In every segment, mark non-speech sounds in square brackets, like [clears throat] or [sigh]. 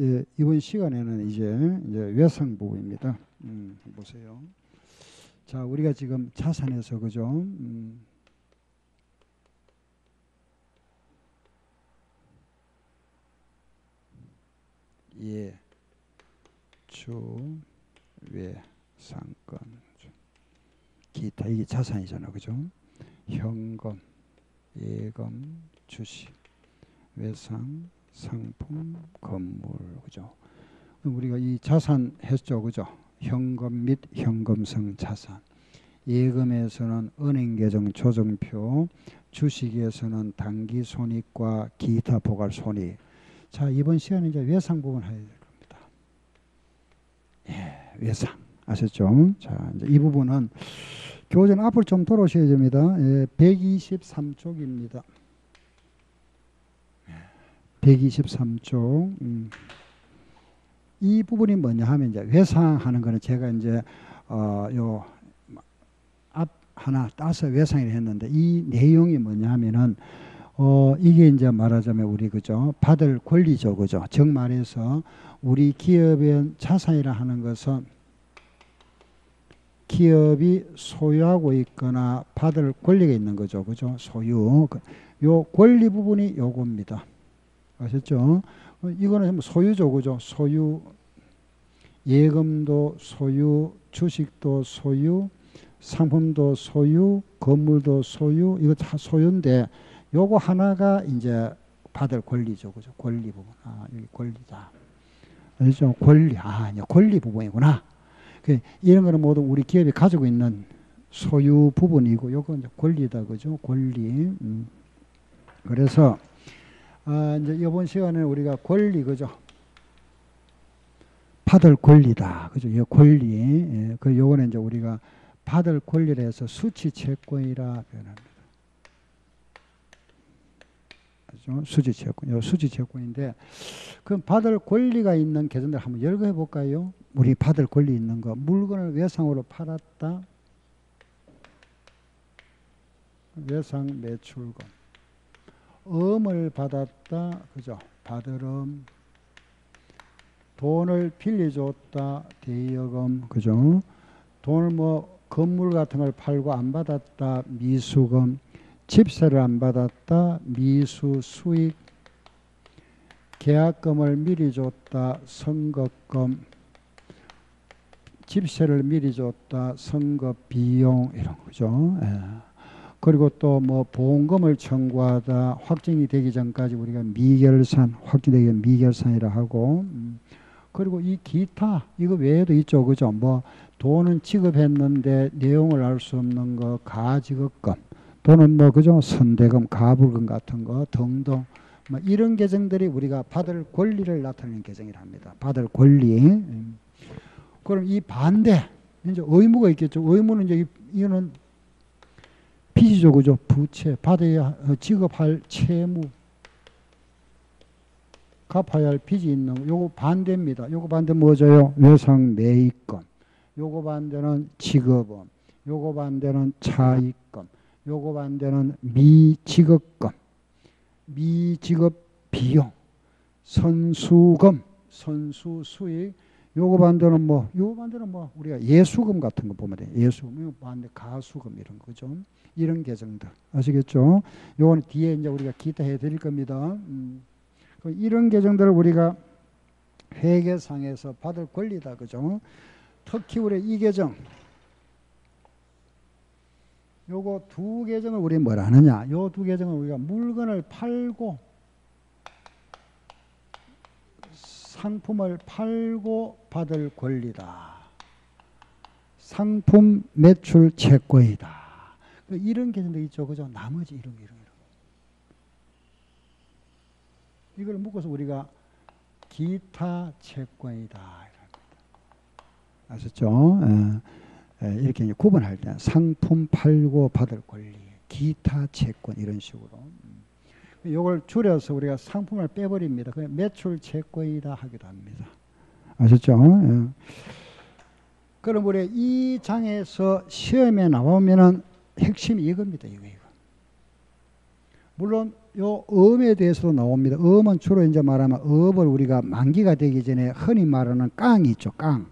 예, 이번 시간에는 이제, 이제 외상 부분입니다. 음, 보세요. 자, 우리가 지금 자산에서 그죠? 음, 예, 주, 외, 상권, 기타 이게 자산이잖아, 그죠? 현금, 예금, 주식, 외상, 상품, 건물, 그죠? 우리가 이 자산 했죠, 그죠? 현금 및 현금성 자산. 예금에서는 은행 계정 조정표, 주식에서는 단기 손익과 기타 보갈 손익. 자 이번 시간에 이제 외상 부분 해야 될 겁니다. 예, 외상 아셨죠? 자 이제 이 부분은 교전 앞을 좀 돌아오셔야 됩니다. 예, 123쪽입니다. 123쪽. 음. 이 부분이 뭐냐 하면 이제 외상하는 거는 제가 이제 어요 앞 하나 따서 외상을 했는데 이 내용이 뭐냐 하면은 어 이게 이제 말하자면 우리 그죠? 받을 권리죠 그죠? 즉 말해서 우리 기업의 자산이라 하는 것은 기업이 소유하고 있거나 받을 권리가 있는 거죠 그죠? 소유. 그요 권리 부분이 요겁니다 아셨죠? 이거는 소유죠, 그죠? 소유, 예금도 소유, 주식도 소유, 상품도 소유, 건물도 소유, 이거 다 소유인데, 요거 하나가 이제 받을 권리죠, 그죠? 권리 부분. 아, 여기 권리다. 아시죠? 권리. 아, 이제 권리 부분이구나. 그 이런 거는 모두 우리 기업이 가지고 있는 소유 부분이고, 요거 이제 권리다, 그죠? 권리. 음. 그래서, 아, 이제 이번 시간에 우리가 권리 그죠? 받을 권리다. 그죠? 이 권리. 예. 그 요거는 이제 우리가 받을 권리를 해서 수치 채권이라 표현합니다. 수지 채권. 요 수지 채권인데 그럼 받을 권리가 있는 계정들 한번 열거해 볼까요? 우리 받을 권리 있는 거. 물건을 외상으로 팔았다. 외상 매출금. 음을 받았다. 그죠? 받으름. 돈을 빌려줬다. 대여금. 그죠? 돈을 뭐 건물 같은 걸 팔고 안 받았다. 미수금. 집세를 안 받았다. 미수 수익. 계약금을 미리 줬다. 선거금. 집세를 미리 줬다. 선거 비용 이런 거죠. 예. 그리고 또 뭐 보험금을 청구하다 확정이 되기 전까지 우리가 미결산 확정되기 미결산이라 하고 음. 그리고 이 기타 이거 외에도 있죠. 그죠? 뭐 돈은 지급했는데 내용을 알 수 없는 거 가지급금 또는 뭐 그죠? 선대금 가불금 같은 거 등등. 뭐 이런 계정들이 우리가 받을 권리를 나타내는 계정이라 합니다. 받을 권리. 음. 그럼 이 반대 이제 의무가 있겠죠. 의무는 이제 이거는 빚이죠, 그죠? 부채, 받아야, 지급할 채무, 갚아야 할 빚이 있는 거. 요거 반대입니다. 요거 반대 뭐죠요? 외상 매입금. 요거 반대는 지급금. 요거 반대는 차입금. 요거 반대는 미지급금. 미지급 비용. 선수금. 선수 수익. 요거 반대는 뭐, 요거 반대는 뭐, 우리가 예수금 같은 거 보면 돼. 예수금, 요 반대 가수금 이런 거죠. 이런 계정들. 아시겠죠? 요거는 뒤에 이제 우리가 기타 해 드릴 겁니다. 음. 이런 계정들을 우리가 회계상에서 받을 권리다. 그죠? 특히 우리 이 계정. 요거 두 계정을 우리 뭐라 하느냐? 요두 계정은 우리가 물건을 팔고 상품을 팔고 받을 권리다. 상품 매출 채권이다. 이런 개념도 있죠. 그죠? 나머지 이런 이런 이런. 이걸 묶어서 우리가 기타 채권이다. 아셨죠? 에, 에, 이렇게 이제 구분할 때 상품 팔고 받을 권리, 기타 채권 이런 식으로. 이걸 줄여서 우리가 상품을 빼버립니다. 그냥 매출 채권이다 하기도 합니다. 아셨죠? 예. 그럼 우리 이 장에서 시험에 나오면은 핵심이 이겁니다. 이거 이거. 물론 요 음에 대해서도 나옵니다. 음은 주로 이제 말하면 업을 우리가 만기가 되기 전에 흔히 말하는 깡이 있죠. 깡.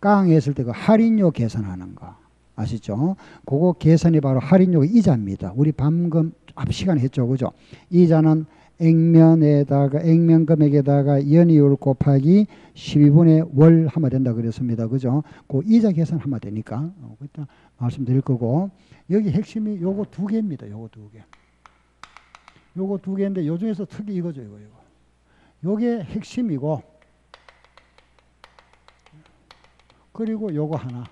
깡 했을 때 그 할인료 계산하는 거. 아시죠? 그거 계산이 바로 할인료 이자입니다. 우리 방금 앞 시간에 했죠. 그죠? 이자는 액면에다가 액면 금액에다가 연이율 곱하기 12분의 월 하면 된다 그랬습니다. 그죠? 그 이자 계산 하면 되니까 어, 일단 말씀드릴 거고 여기 핵심이 요거 두 개입니다. 요거 두 개. 요거 두 개인데 요 중에서 특이 이거죠, 이거 이거. 요게 핵심이고 그리고 요거 하나.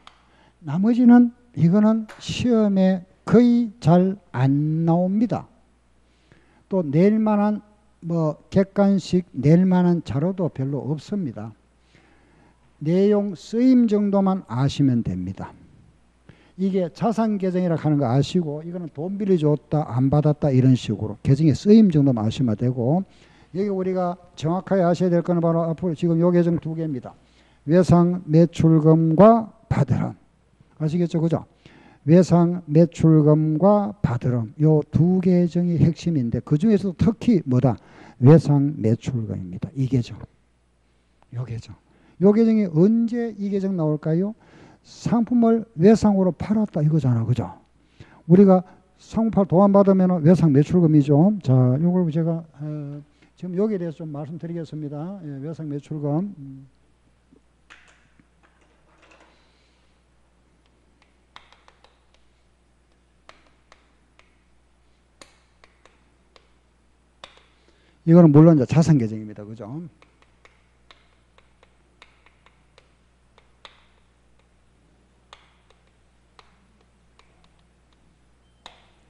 나머지는 이거는 시험에 거의 잘 안 나옵니다. 또 낼 만한 뭐 객관식 낼 만한 자료도 별로 없습니다. 내용 쓰임 정도만 아시면 됩니다. 이게 자산 계정이라 하는 거 아시고 이거는 돈 빌려 줬다 안 받았다 이런 식으로 계정의 쓰임 정도만 아시면 되고 여기 우리가 정확하게 아셔야 될 거는 바로 앞으로 지금 요 계정 두 개입니다. 외상 매출금과 받으름 아시겠죠 그죠? 외상 매출금과 받으름 요 두 계정이 핵심인데 그 중에서도 특히 뭐다? 외상 매출금입니다. 이 계정. 요 계정. 요 계정이 언제 이 계정 나올까요? 상품을 외상으로 팔았다 이거잖아. 그죠? 우리가 상품 도안 받으면 외상 매출금이죠. 자, 요걸 제가 어, 지금 여기에 대해서 좀 말씀드리겠습니다. 예, 외상 매출금. 음. 이거는 물론 이제 자산 계정입니다. 그죠?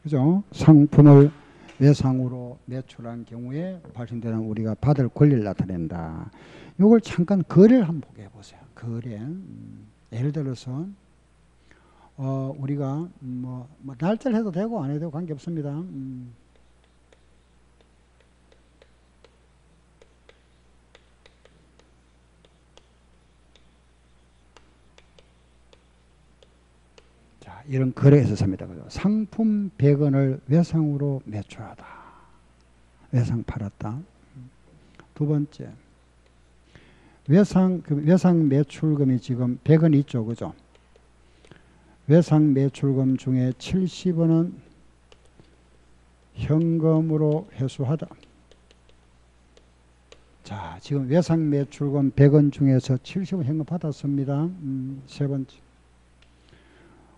그죠? 상품을 외상으로 매출한 경우에 발생되는 우리가 받을 권리를 나타낸다. 이걸 잠깐 거래를 한번 보게 해보세요. 거래. 음, 예를 들어서 어, 우리가 뭐, 뭐, 날짜를 해도 되고 안 해도 관계없습니다. 음. 이런 거래에서 삽니다. 그죠? 상품 100원을 외상으로 매출하다. 외상 팔았다. 두 번째. 외상, 그 외상 매출금이 지금 100원 있죠. 그죠? 외상 매출금 중에 70원은 현금으로 회수하다. 자, 지금 외상 매출금 100원 중에서 70원 현금 받았습니다. 음, 세 번째.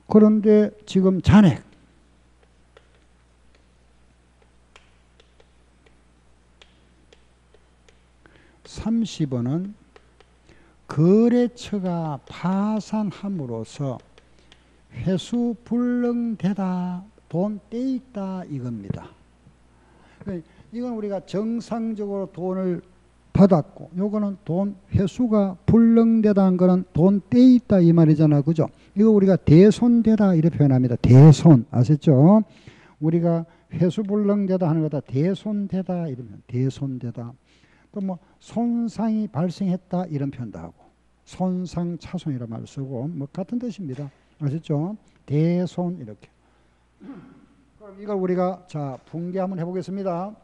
그런데 지금 잔액. 30원은 거래처가 파산함으로써 회수 불능되다 돈 떼있다 이겁니다. 이건 우리가 정상적으로 돈을 받았고 요거는 돈 회수가 불능되다는 거는 돈 떼있다 이 말이잖아. 그죠 이거 우리가 대손되다 이렇게 표현합니다. 대손. 아셨죠? 우리가 회수 불능되다 하는 거다. 대손되다 이러면 대손되다. 또 뭐 손상이 발생했다 이런 표현도 하고 손상 차손이라 말 쓰고 뭐 같은 뜻입니다. 아셨죠? 대손 이렇게. 그럼 이걸 우리가 자 붕괴 한번 해보겠습니다.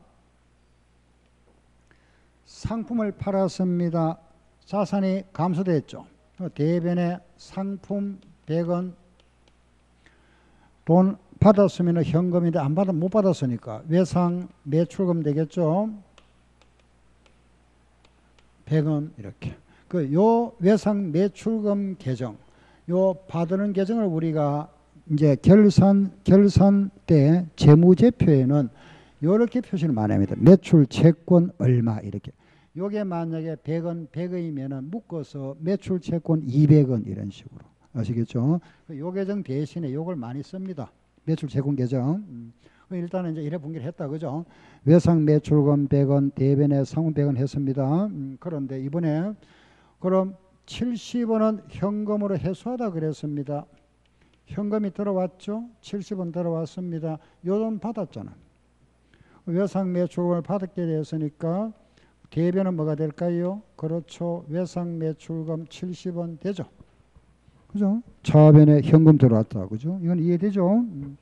상품을 팔았습니다. 자산이 감소됐죠. 대변에 상품 100원 돈 받았으면 현금인데 안 받아 못 받았으니까 외상 매출금 되겠죠. 100원 이렇게. 그 요 외상 매출금 계정 요 받는 계정을 우리가 이제 결산 결산 때 재무제표에는 이렇게 표시를 많이 합니다. 매출 채권 얼마 이렇게. 요게 만약에 100원 100원이면은 묶어서 매출 채권 200원 이런 식으로 아시겠죠? 그요 계정 대신에 요걸 많이 씁니다. 매출 채권 계정. 음. 그 일단은 이제 이래 분기를 했다 그죠? 외상 매출금 100원 대변에 상품 100원 했습니다. 음, 그런데 이번에 그럼 70원은 현금으로 회수하다 그랬습니다. 현금이 들어왔죠? 70원 들어왔습니다. 요 돈 받았잖아. 외상 매출금을 받게 되었으니까 대변은 뭐가 될까요? 그렇죠. 외상 매출금 70원 되죠. 그죠? 차변에 현금 들어왔다. 그죠? 이건 이해되죠? 음.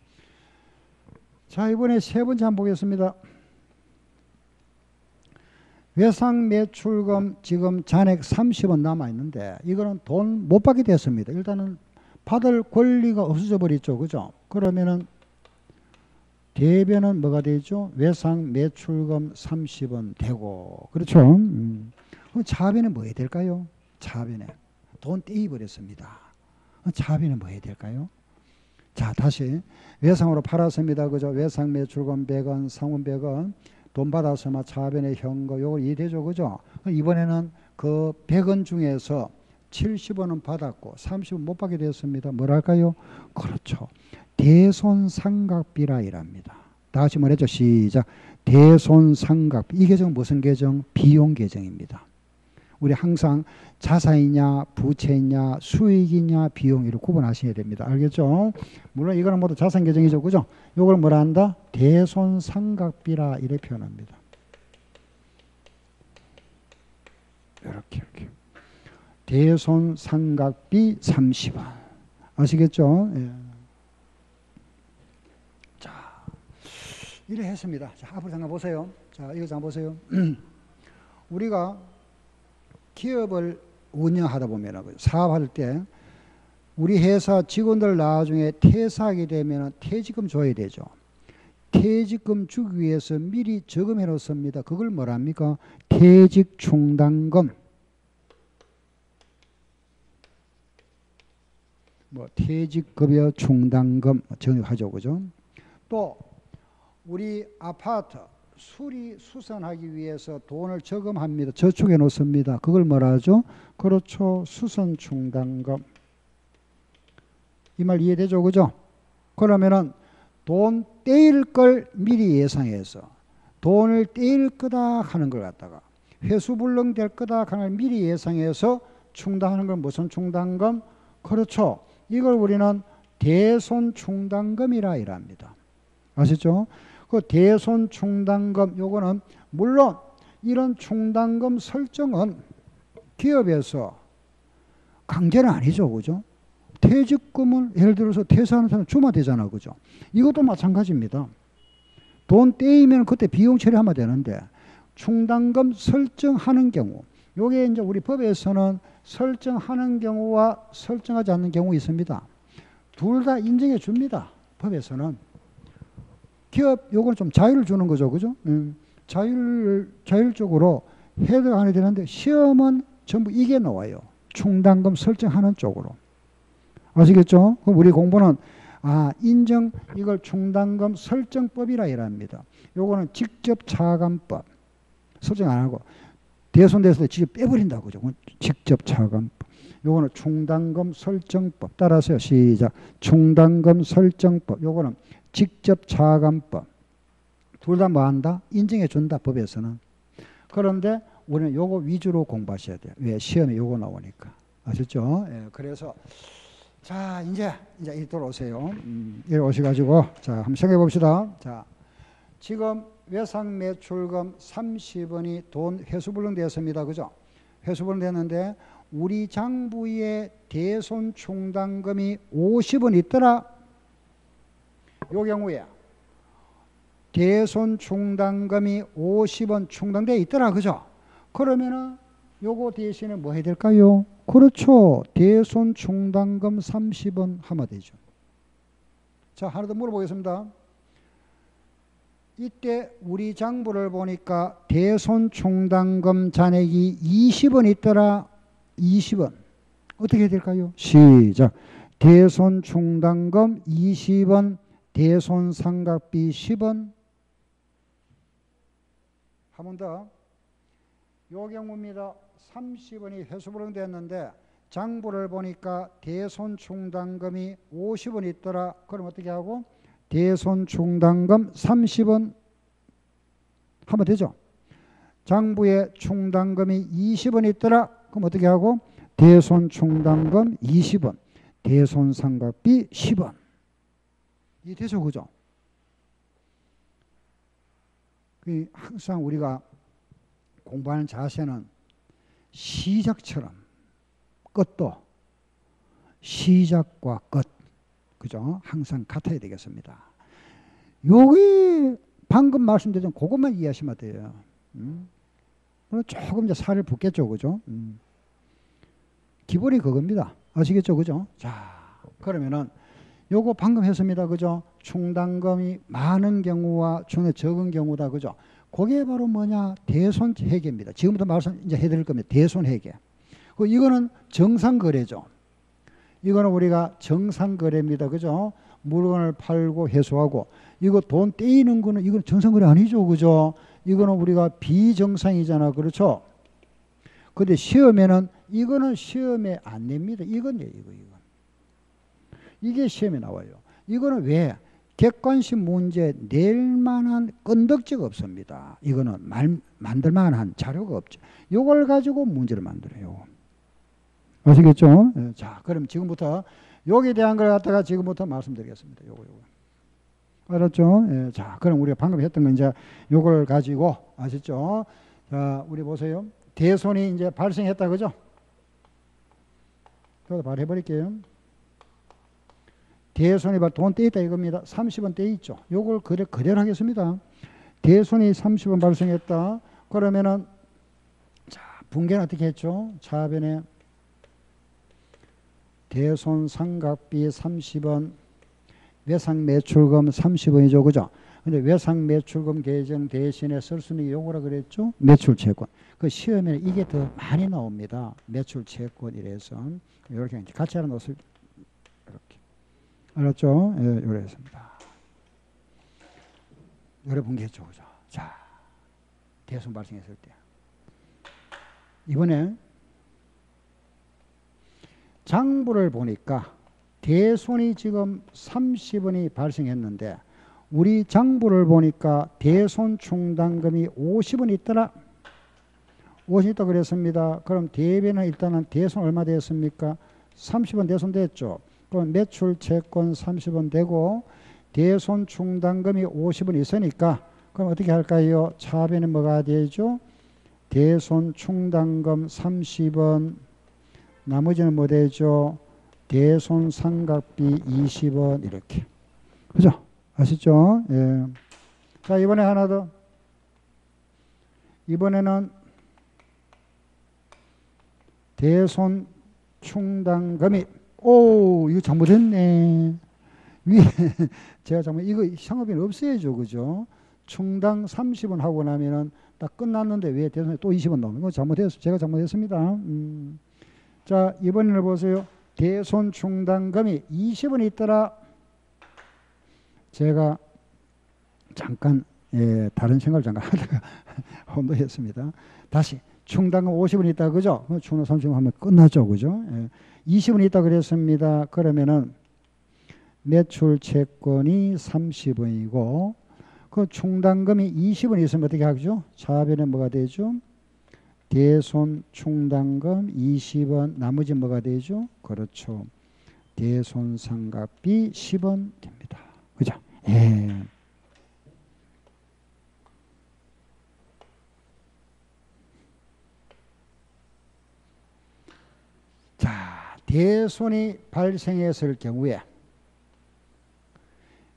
자, 이번에 세 번째 한번 보겠습니다. 외상 매출금 지금 잔액 30원 남아 있는데 이거는 돈 못 받게 됐습니다. 일단은 받을 권리가 없어져 버렸죠. 그죠? 그러면은 대변은 뭐가 되죠? 외상 매출금 30원 되고 그렇죠? 음. 그럼 자변은 뭐 해야 될까요? 자변에 돈 떼입버렸습니다. 자변은 뭐 해야 될까요? 자 다시 외상으로 팔았습니다. 그죠? 외상 매출금 100원, 상원 100원 돈 받아서 막 자변의 현거 요걸 이해되죠. 그죠? 이번에는 그 100원 중에서 70원은 받았고 30원 못 받게 되었습니다. 뭐랄까요? 그렇죠. 대손상각비라 이랍니다. 다 같이 말했죠. 시작. 대손상각비. 이 계정 무슨 계정? 비용 계정입니다. 우리 항상 자산이냐 부채냐 수익이냐 비용이를 구분하셔야 됩니다. 알겠죠? 물론 이거는 모두 자산 계정이죠. 그죠? 이걸 뭐라 한다? 대손상각비라 이래 표현합니다. 이렇게 이렇게. 대손상각비 30원. 아시겠죠? 예. 자, 이래 했습니다. 자, 앞으로 잠깐 보세요. 자, 이거 잠깐 보세요. [clears throat] 우리가 기업을 운영하다 보면 사업할 때 우리 회사 직원들 나중에 퇴사하게 되면 퇴직금 줘야 되죠. 퇴직금 주기 위해서 미리 저금해 놓습니다. 그걸 뭐랍니까? 퇴직 충당금. 뭐 퇴직급여 충당금 정립하죠. 그죠? 또 우리 아파트 수리 수선하기 위해서 돈을 저금합니다. 저축해 놓습니다. 그걸 뭐라 하죠? 그렇죠. 수선 충당금. 이 말 이해되죠? 그죠? 그러면은 돈 떼일 걸 미리 예상해서 돈을 떼일 거다 하는 걸 갖다가 회수불능 될 거다 하는 걸 미리 예상해서 충당하는 건 무슨 충당금? 그렇죠. 이걸 우리는 대손 충당금이라 이랍니다. 아시죠? 그 대손 충당금 요거는 물론 이런 충당금 설정은 기업에서 강제는 아니죠. 그죠? 퇴직금을 예를 들어서 퇴사하는 사람 주면 되잖아. 그죠? 이것도 마찬가지입니다. 돈 떼이면 그때 비용 처리하면 되는데 충당금 설정하는 경우 요게 이제 우리 법에서는 설정하는 경우와 설정하지 않는 경우 있습니다. 둘 다 인정해 줍니다. 법에서는. 기업 요건 좀 자유를 주는 거죠. 그죠? 음, 자율, 자율적으로 해도 안 되는데 시험은 전부 이게 나와요. 충당금 설정하는 쪽으로. 아시겠죠? 그럼 우리 공부는 아, 인정 이걸 충당금 설정법이라 이랍니다. 요거는 직접 차감법. 설정 안 하고 대손돼서 직접 빼버린다고 그죠? 직접 차감법. 요거는 충당금 설정법. 따라서요. 시작. 충당금 설정법. 요거는 직접 차감법. 둘 다 뭐 한다? 인정해 준다. 법에서는. 그런데 우리는 요거 위주로 공부하셔야 돼요. 왜? 시험에 요거 나오니까. 아셨죠? 예, 그래서 자 이제 이제 이쪽으로 오세요. 음, 이리 오셔가지고 자 한번 생각해 봅시다. 자 지금 외상 매출금 30원이 돈 회수불능 되었습니다. 그죠? 회수불능 됐는데 우리 장부에 대손 충당금이 50원 있더라. 요 경우에 대손 충당금이 50원 충당돼 있더라. 그죠? 그러면은 요거 대신에 뭐 해야 될까요? 그렇죠. 대손 충당금 30원 하면 되죠. 자, 하나 더 물어보겠습니다. 이때 우리 장부를 보니까 대손 충당금 잔액이 20원 있더라. 20원. 어떻게 해야 될까요? 시작. 대손 충당금 20원, 대손 상각비 10원. 한 번 더. 요 경우입니다. 30원이 회수불능 됐는데 장부를 보니까 대손 충당금이 50원 있더라. 그럼 어떻게 하고? 대손 충당금 30원 하면 되죠. 장부에 충당금이 20원 있더라. 그럼 어떻게 하고? 대손 충당금 20원, 대손 상각비 10원. 이 되죠, 그죠? 그 항상 우리가 공부하는 자세는 시작처럼 끝도 시작과 끝 그죠? 항상 같아야 되겠습니다. 여기 방금 말씀드린 그것만 이해하시면 돼요. 음? 조금 이제 살을 붓겠죠, 그죠? 음. 기본이 그겁니다. 아시겠죠, 그죠? 자, 그러면은 요거 방금 했습니다, 그죠? 충당금이 많은 경우와 중에 적은 경우다, 그죠? 그게 바로 뭐냐? 대손 회계입니다. 지금부터 말씀 이제 해드릴 겁니다. 대손 회계. 그 이거는 정상 거래죠. 이거는 우리가 정상 거래입니다, 그죠? 물건을 팔고 회수하고 이거 돈 떼이는 거는 이건 정상 거래 아니죠, 그죠? 이거는 우리가 비정상이잖아. 그렇죠? 근데 시험에는 이거는 시험에 안 냅니다. 이건 이거 이거. 이게 시험에 나와요. 이거는 왜? 객관식 문제 낼 만한 끈덕지가 없습니다. 이거는 말, 만들 만한 자료가 없죠. 이걸 가지고 문제를 만들어요. 아시겠죠? 네, 자, 그럼 지금부터 여기에 대한 걸 갖다가 지금부터 말씀드리겠습니다. 요거 요거. 알았죠? 예, 자, 그럼 우리가 방금 했던 거 이제 요걸 가지고 아셨죠? 자, 우리 보세요. 대손이 이제 발생했다 그죠? 저도 바로 해버릴게요. 대손이 돈 떼 있다 이겁니다. 30원 떼 있죠. 요걸 그대, 그대로 하겠습니다. 대손이 30원 발생했다. 그러면은 자, 분계는 어떻게 했죠? 차변에 대손 상각비 30원 외상 매출금 30원이죠. 그죠? 근데 외상 매출금 계정 대신에 쓸 수 있는 요거라 그랬죠? 매출 채권. 그 시험에 이게 더 많이 나옵니다. 매출 채권 이래서 이렇게 같이 넣었을 이렇게 알았죠? 예, 요래 했습니다. 요래 분개했죠. 그죠? 자, 대손 발생했을 때 이번에 장부를 보니까 대손이 지금 30원이 발생했는데 우리 장부를 보니까 대손 충당금이 50원 있더라. 50 있다 그랬습니다. 그럼 대비는 일단은 대손 얼마 되었습니까? 30원 대손 됐죠. 그럼 매출 채권 30원 되고 대손 충당금이 50원 있으니까 그럼 어떻게 할까요? 차변은 뭐가 되죠? 대손 충당금 30원 나머지는 뭐 되죠? 대손 삼각비 20원 이렇게. 그죠? 아시죠? 예. 자, 이번에 하나 더. 이번에는 대손 충당금이 오, 이거 잘못했네. 위에 [laughs] 제가 잘못 이거 상업인 없애야죠. 그죠? 충당 30원 하고 나면은 딱 끝났는데 왜 대손에 또 20원 나오는 거 잘못했어. 제가 잘못했습니다. 음. 자, 이번에는 보세요. 대손 충당금이 20원 있더라. 제가 잠깐 예, 다른 생각을 잠깐 [laughs] 하다가 혼도했습니다. 다시 충당금 50원 있다 그죠? 충당 30원 하면 끝나죠 그죠? 예, 20원 있다 그랬습니다. 그러면은 매출 채권이 30원이고 그 충당금이 20원 있으면 어떻게 하죠? 차변에 뭐가 되죠? 대손 충당금 20원 나머지 뭐가 되죠? 그렇죠. 대손 상각비 10원 됩니다. 그죠? 예. 자, 대손이 발생했을 경우에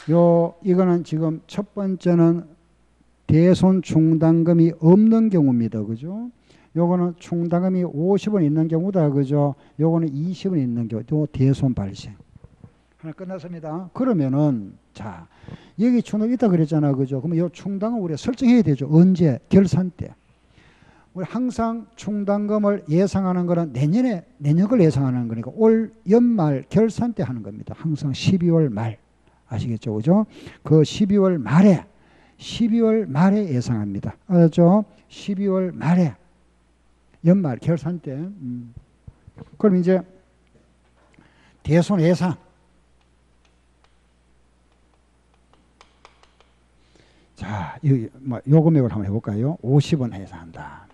요 이거는 지금 첫 번째는 대손 충당금이 없는 경우입니다. 그죠? 요거는 충당금이 50원 있는 경우다. 그죠? 요거는 20원 있는 경우. 요 대손 발생. 하나 끝났습니다. 그러면은 자 여기 충당 있다 그랬잖아. 그죠? 그러면 요 충당을 우리가 설정해야 되죠. 언제? 결산 때. 우리 항상 충당금을 예상하는 거는 내년에 내년을 예상하는 거니까 올 연말 결산 때 하는 겁니다. 항상 12월 말 아시겠죠, 그죠? 그 12월 말에 12월 말에 예상합니다. 알았죠? 12월 말에 연말 결산 때. 음. 그럼 이제 대손 예상. 자, 이, 뭐, 요금액을 한번 해볼까요? 50원 예상한다.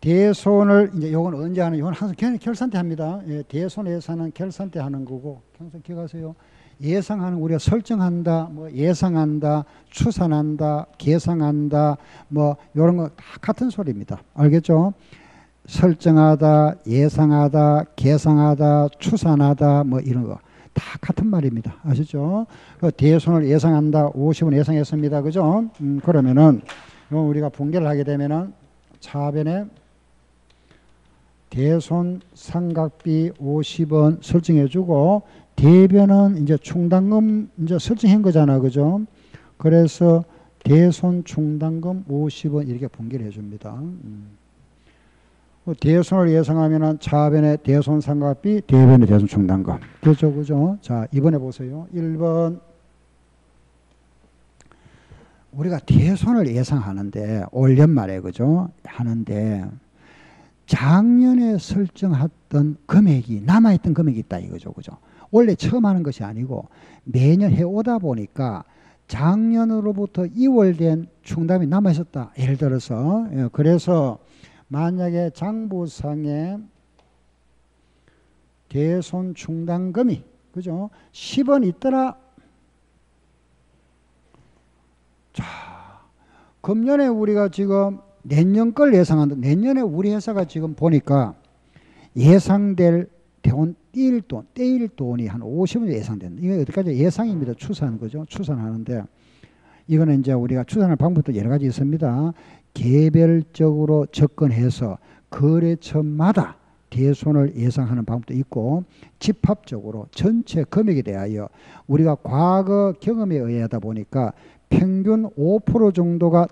대손을 이제 요건 언제 하는? 요건 항상 결산 때 합니다. 예, 대손 예산은 결산 때 하는 거고 항상 기억하세요. 예상하는 우리가 설정한다, 뭐 예상한다, 추산한다, 계상한다, 뭐 이런 거 다 같은 소리입니다. 알겠죠? 설정하다, 예상하다, 계상하다, 추산하다, 뭐 이런 거 다 같은 말입니다. 아시죠? 그 대손을 예상한다. 50은 예상했습니다. 그죠? 음, 그러면은 우리가 분계를 하게 되면은 차변에 대손 삼각비 50원 설정해주고 대변은 이제 충당금 이제 설정한 거잖아, 그죠? 그래서 대손 충당금 50원 이렇게 분기를 해줍니다. 음. 그 대손을 예상하면은 차변의 대손 삼각비, 대변의 대손 충당금. 그렇죠, 그죠? 자, 이번에 보세요. 1번. 우리가 대손을 예상하는데 올 연말에 그죠? 하는데 작년에 설정했던 금액이 남아있던 금액이 있다 이거죠. 그죠? 원래 처음 하는 것이 아니고 매년 해오다 보니까 작년으로부터 2월 된 충당이 남아있었다. 예를 들어서 예, 그래서 만약에 장부상에 대손 충당금이 그죠? 10원 있더라. 자, 금년에 우리가 지금 내년 걸 예상한다. 내년에 우리 회사가 지금 보니까 예상될 돈, 뛸 돈, 떼일 돈이 한 50원 예상된다. 이거 어디까지 예상입니다. 추산 거죠. 추산하는데 이거는 이제 우리가 추산할 방법도 여러 가지 있습니다. 개별적으로 접근해서 거래처마다 대손을 예상하는 방법도 있고 집합적으로 전체 금액에 대하여 우리가 과거 경험에 의하다 보니까 평균 5% 정도가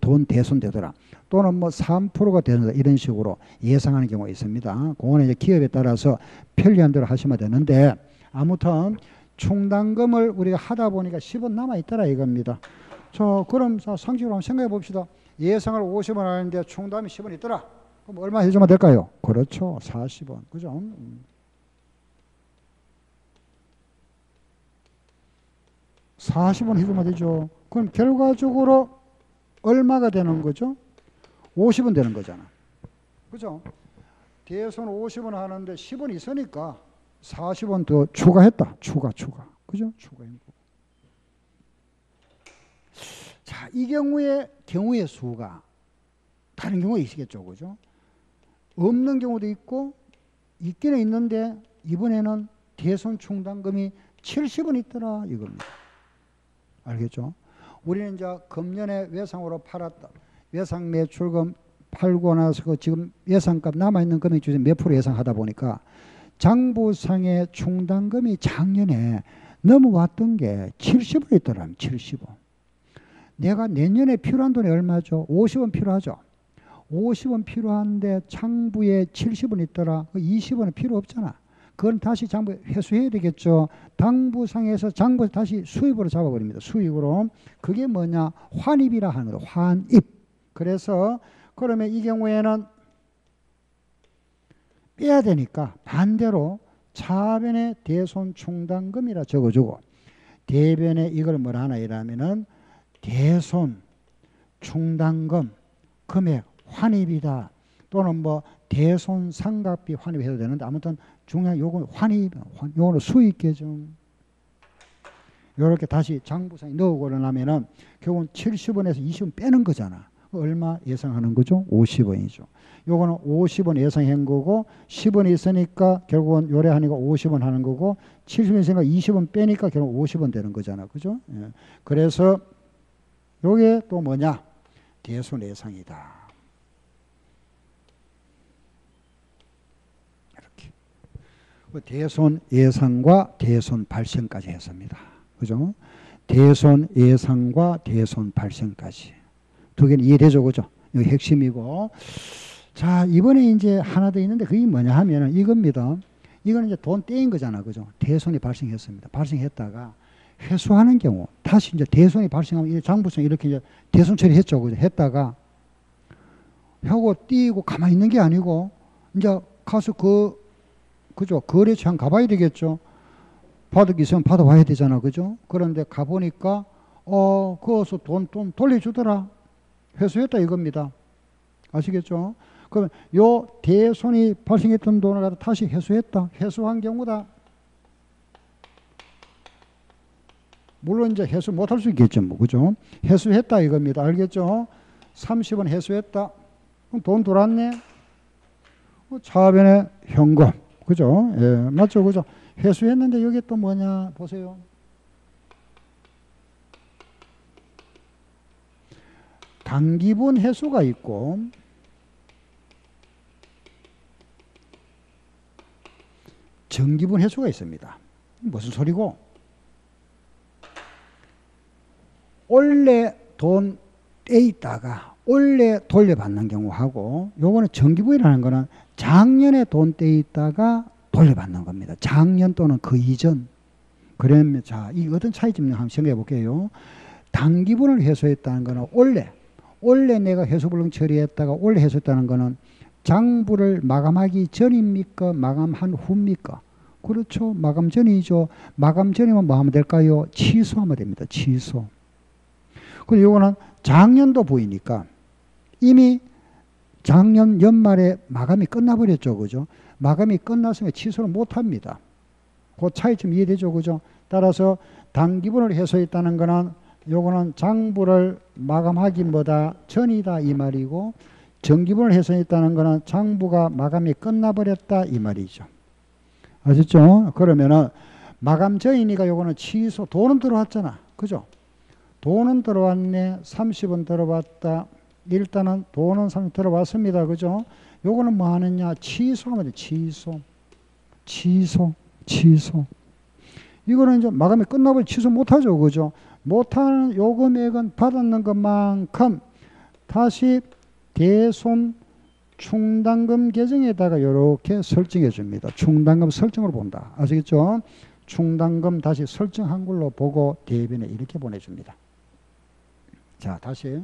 돈 대손되더라. 또는 뭐 3%가 되는 이런 식으로 예상하는 경우가 있습니다. 그거는 이제 기업에 따라서 편리한 대로 하시면 되는데 아무튼 충당금을 우리가 하다 보니까 10원 남아 있더라 이겁니다. 자, 그럼 상식으로 한번 생각해 봅시다. 예상을 50원 하는데 충당이 10원 있더라. 그럼 얼마 해주면 될까요? 그렇죠. 40원. 그죠? 음. 40원 해주면 되죠. 그럼 결과적으로 얼마가 되는 거죠? 50원 되는 거잖아. 그죠? 대선 50원 하는데 10원 있으니까 40원 더 추가했다. 추가, 추가. 그죠? 추가인 거. 자, 이 경우에 경우의 수가 다른 경우가 있겠죠. 그죠? 없는 경우도 있고 있기는 있는데 이번에는 대선 충당금이 70원 있더라 이겁니다. 알겠죠? 우리는 이제 금년에 외상으로 팔았다. 외상 매출금 팔고 나서 그 지금 예상값 남아있는 금액 중에 몇 프로 예상하다 보니까 장부상의 충당금이 작년에 넘어왔던 게 70원 있더라 70원. 내가 내년에 필요한 돈이 얼마죠? 50원 필요하죠. 50원 필요한데 장부에 70원 있더라. 20원은 그 필요 없잖아. 그건 다시 장부 회수해야 되겠죠. 당부상에서 장부 다시 수입으로 잡아버립니다. 수입으로. 그게 뭐냐? 환입이라 하는 거예요. 환입. 그래서 그러면 이 경우에는 빼야 되니까 반대로 차변에 대손 충당금이라 적어주고 대변에 이걸 뭐라 하나 이라면은 대손 충당금 금액 환입이다 또는 뭐 대손 상각비 환입해도 되는데 아무튼 중요한 요건 환입 요거는 수익 계정 요렇게 다시 장부상에 넣고 그러면은 결국은 70원에서 20원 빼는 거잖아. 얼마 예상하는 거죠? 50원이죠. 요거는 50원 예상한 거고 10원 있으니까 결국은 요래하니까 50원 하는 거고 70원 있으니까 20원 빼니까 결국 50원 되는 거잖아. 그죠? 예. 그래서 요게 또 뭐냐? 대손 예상이다. 이렇게. 그 대손 예상과 대손 발생까지 했습니다. 그죠? 대손 예상과 대손 발생까지. 두 개는 이해되죠, 그죠? 여기 핵심이고. 자, 이번에 이제 하나 더 있는데 그게 뭐냐 하면은 이겁니다. 이거는 이제 돈 떼인 거잖아, 그죠? 대손이 발생했습니다. 발생했다가 회수하는 경우, 다시 이제 대손이 발생하면 장부성 이렇게 이제 대손 처리했죠, 그죠? 했다가 하고 띄고 가만히 있는 게 아니고 이제 가서 그, 그죠? 거래처 한 가봐야 되겠죠? 게 있으면 받아와야 되잖아, 그죠? 그런데 가보니까 어, 거기서 돈, 돈 돌려주더라. 회수했다 이겁니다. 아시겠죠? 그러면 요 대손이 발생했던 돈을 갖다 다시 회수했다. 회수한 경우다. 물론 이제 회수 못할 수 있겠죠. 뭐, 그죠? 회수했다 이겁니다. 알겠죠? 30원 회수했다. 그럼 돈 돌았네. 뭐 차변에 현금. 그죠? 예, 맞죠? 그죠? 회수했는데 여기 또 뭐냐 보세요. 단기분 회수가 있고 정기분 회수가 있습니다. 무슨 소리고? 원래 돈 떼있다가 원래 돌려받는 경우하고 요거는 정기분이라는 거는 작년에 돈 떼 있다가 돌려받는 겁니다. 작년 또는 그 이전. 그러면 자, 이 어떤 차이점을 한번 생각해 볼게요. 단기분을 회수했다는 거는 원래 원래 내가 회수불능 처리했다가 원래 회수했다는 거는 장부를 마감하기 전입니까? 마감한 후입니까? 그렇죠. 마감 전이죠. 마감 전이면 뭐 하면 될까요? 취소하면 됩니다. 취소. 그리고 이거는 작년도 보이니까 이미 작년 연말에 마감이 끝나버렸죠. 그죠? 마감이 끝났으면 취소를 못 합니다. 그 차이점 이해되죠. 그죠? 따라서 단기분을 해소했다는 거는 요거는 장부를 마감하기보다 전이다 이 말이고 정기분을 해소했다는 거는 장부가 마감이 끝나버렸다 이 말이죠. 아셨죠? 그러면은 마감 전이니까 요거는 취소 돈은 들어왔잖아. 그죠? 돈은 들어왔네. 30원 들어왔다. 일단은 돈은 30 들어왔습니다. 그죠? 요거는 뭐 하느냐? 취소하면 돼. 취소. 취소. 취소. 이거는 이제 마감이 끝나버려 취소 못하죠. 그죠? 못하는 요 금액은 받았는 것만큼 다시 대손 충당금 계정에다가 이렇게 설정해 줍니다. 충당금 설정으로 본다. 아시겠죠? 충당금 다시 설정한 걸로 보고 대변에 이렇게 보내줍니다. 자, 다시.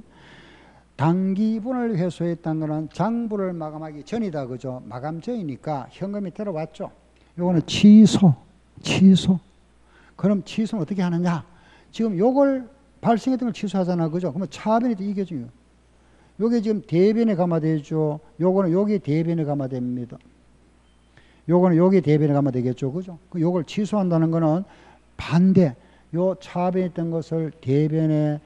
단기분을 회수했다는 것은 장부를 마감하기 전이다. 그죠? 마감 전이니까 현금이 들어왔죠. 요거는 취소, 취소. 그럼 취소는 어떻게 하느냐? 지금 요걸 발생했던 걸 취소하잖아. 그죠? 그러면 차변이 이게 중요. 요게 지금 대변에 감화되죠. 요거는 여기 대변에 감화됩니다. 요거는 여기 대변에 감화되겠죠. 그죠? 그 요걸 취소한다는 거는 반대. 요 차변에 있던 것을 대변에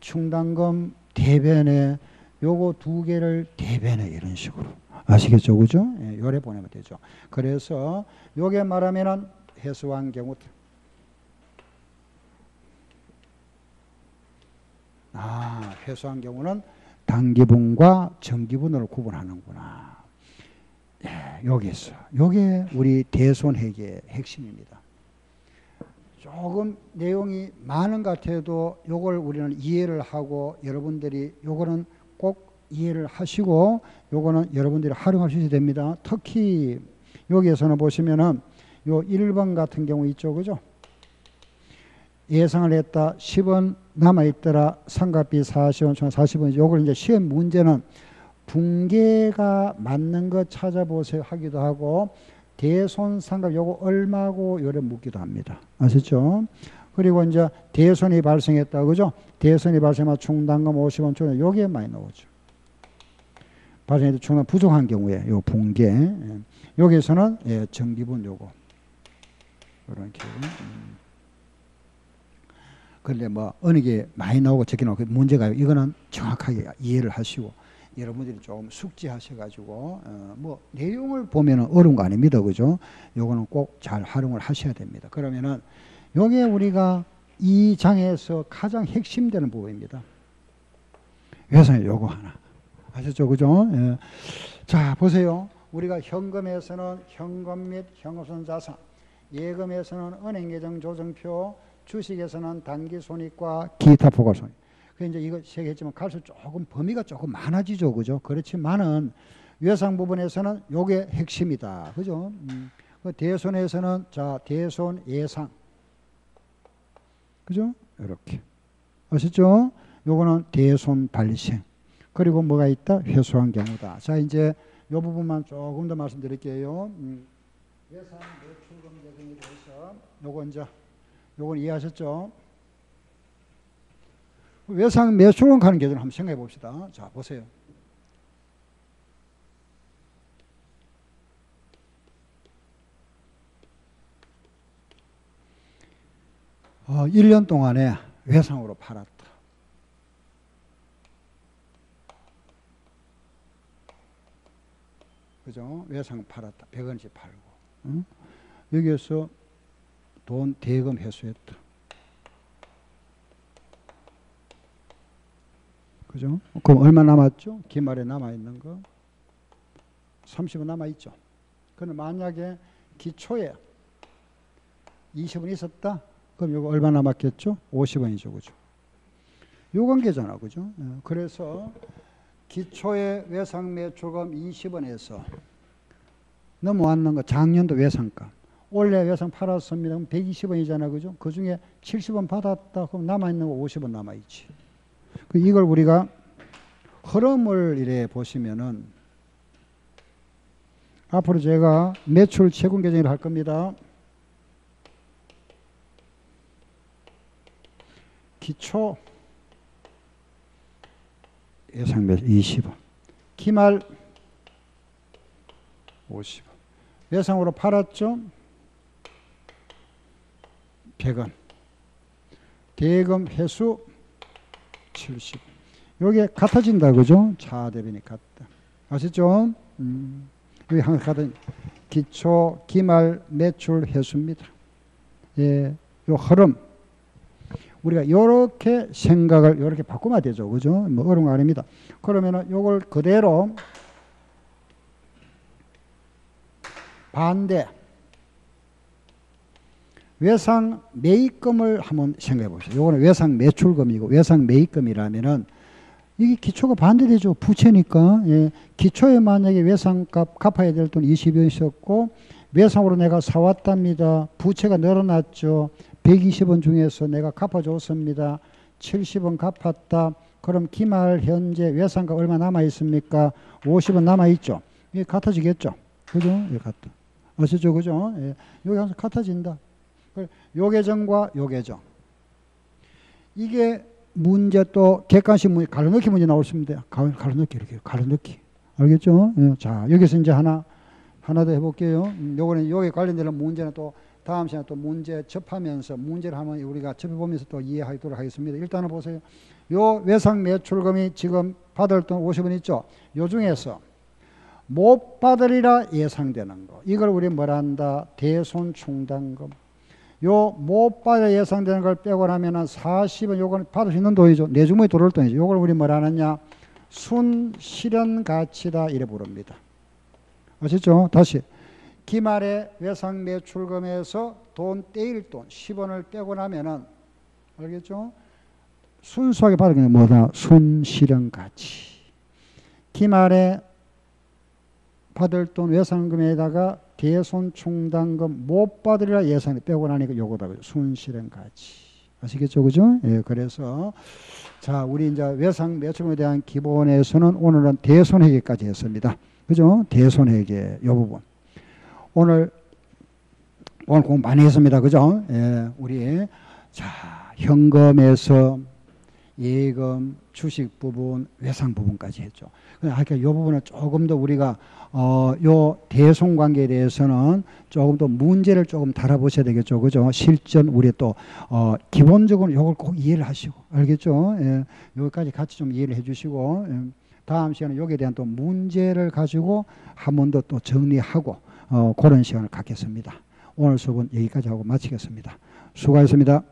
충당금 대변에 요거 두 개를 대변에 이런 식으로. 아시겠죠? 그죠? 예, 요래 보내면 되죠. 그래서 요게 말하면은 해수한 경우 아 해수한 경우는 단기분과 정기분으로 구분하는구나. 예, 여기 있어 요게 우리 대손회계의 핵심입니다 조금 내용이 많은 것 같아도 요걸 우리는 이해를 하고 여러분들이 요거는 꼭 이해를 하시고 요거는 여러분들이 활용하셔야 됩니다. 특히 여기에서는 보시면은 요 1번 같은 경우 있죠. 그죠? 예상을 했다. 10원 남아있더라. 상가비 40원, 총 40원. 요걸 이제 시험 문제는 붕괴가 맞는 것 찾아보세요 하기도 하고 대손상값 요거 얼마고 요래 묻기도 합니다. 아시죠? 그리고 이제 대손이 발생했다 그죠? 대손이 발생한 충당금 50원 초는 요게 많이 나오죠. 발생해도 충당 부족한 경우에 요 붕괴 예. 여기서는 예, 정기분 요거 이렇게 음. 그런데 뭐 어느 게 많이 나오고 적게 나오고 문제가 이거는 정확하게 이해를 하시고 여러분들이 좀 숙지하셔가지고 어, 뭐 내용을 보면 어려운 거 아닙니다, 그죠? 요거는 꼭 잘 활용을 하셔야 됩니다. 그러면은 요게 우리가 이 장에서 가장 핵심되는 부분입니다. 그래서 요거 하나 아셨죠, 그죠? 예. 자 보세요. 우리가 현금에서는 현금 및 현금선 자산, 예금에서는 은행계정 조정표, 주식에서는 단기 손익과 기타 포괄 손익. 그 이제 이거 세겠지만 갈수록 조금 범위가 조금 많아지죠, 그죠? 그렇지만은 외상 부분에서는 요게 핵심이다, 그죠? 음. 그 대손에서는 자 대손 예상, 그죠? 이렇게 아시죠? 요거는 대손 발생. 그리고 뭐가 있다? 회수한 경우다. 자 이제 요 부분만 조금 더 말씀드릴게요. 음. 예상 매출금 대금에 대해서 요거 이제 요건 이해하셨죠? 외상 매출원 가는 계절 한번 생각해 봅시다. 자, 보세요. 어, 1년 동안에 외상으로 팔았다. 그죠? 외상 팔았다. 100원씩 팔고. 응? 여기에서 돈 대금 회수했다. 그죠? 그럼 얼마 남았죠? 기말에 남아있는 거? 30원 남아있죠. 그럼 만약에 기초에 20원 있었다? 그럼 이거 얼마 남았겠죠? 50원이죠. 그죠? 요 관계잖아. 그죠? 예, 그래서 기초의 외상 매출금 20원에서 넘어왔는 거 작년도 외상값. 올해 외상 팔았습니다. 그럼 120원이잖아. 그죠? 그 중에 70원 받았다. 그럼 남아있는 거 50원 남아있지. 그 이걸 우리가 흐름을 이래 보시면은 앞으로 제가 매출 채권 계정을 할 겁니다. 기초 예상 매출 20원. 기말 50원. 예상으로 팔았죠? 100원. 대금 회수 70. 요게 같아진다 그죠? 차 대비니 같다. 아시죠? 음. 여기 항상 같은 기초 기말 매출 회수입니다. 예, 요 흐름 우리가 이렇게 생각을 이렇게 바꾸면 되죠. 그죠? 뭐 어려운 거 아닙니다. 그러면은 요걸 그대로 반대 외상 매입금을 한번 생각해 보시죠. 요거는 외상 매출금이고 외상 매입금이라면은 이게 기초가 반대되죠. 부채니까. 예. 기초에 만약에 외상값 갚아야 될 돈 20원 있었고 외상으로 내가 사왔답니다. 부채가 늘어났죠. 120원 중에서 내가 갚아줬습니다. 70원 갚았다. 그럼 기말 현재 외상값 얼마 남아 있습니까? 50원 남아 있죠. 이게 같아지겠죠. 그죠? 예, 같다. 아시죠? 그죠? 예. 여기 항상 같아진다. 요 계정과 요 계정. 이게 문제 또 객관식 문제, 가로넣기 문제 나올 수 있는데 가로넣기 이렇게 가로넣기. 알겠죠? 예. 자, 여기서 이제 하나 하나 더 해볼게요. 음, 요거는 여기 관련되는 문제는 또 다음 시간에 또 문제 접하면서 문제를 한번 우리가 접해보면서 또 이해하도록 하겠습니다. 일단은 보세요. 요 외상 매출금이 지금 받을 돈 50원 있죠? 요 중에서 못 받으리라 예상되는 거. 이걸 우리 뭐라 한다? 대손 충당금. 요 못 받아 예상되는 걸 빼고 나면은 40은 요건 받을 수 있는 돈이죠. 내 주머니 들어올 돈이죠. 요걸 우리 뭐라 하느냐? 순 실현 가치다 이래 부릅니다. 아시죠? 다시 기말에 외상 매출금에서 돈 떼일 돈 10원을 빼고 나면은 알겠죠? 순수하게 받은 게 뭐다? 순 실현 가치. 기말에 받을 돈 외상금에다가 대손 충당금 못 받으리라 예산이 빼고 나니까 요거다. 순실행 가치. 아시겠죠? 그죠? 예, 그래서 자, 우리 이제 외상 매출금에 대한 기본에서는 오늘은 대손 회계까지 했습니다. 그죠? 대손 회계 요 부분. 오늘 오늘 공부 많이 했습니다. 그죠? 예, 우리 자, 현금에서 예금, 주식 부분, 외상 부분까지 했죠. 그러니까 이 부분은 조금 더 우리가 어, 요 대송 관계에 대해서는 조금 더 문제를 조금 달아보셔야 되겠죠. 그죠? 실전 우리 또, 어, 기본적으로 요걸 꼭 이해를 하시고, 알겠죠? 예, 여기까지 같이 좀 이해를 해 주시고, 예, 다음 시간에 여기에 대한 또 문제를 가지고 한 번 더 또 정리하고, 어, 그런 시간을 갖겠습니다. 오늘 수업은 여기까지 하고 마치겠습니다. 수고하셨습니다.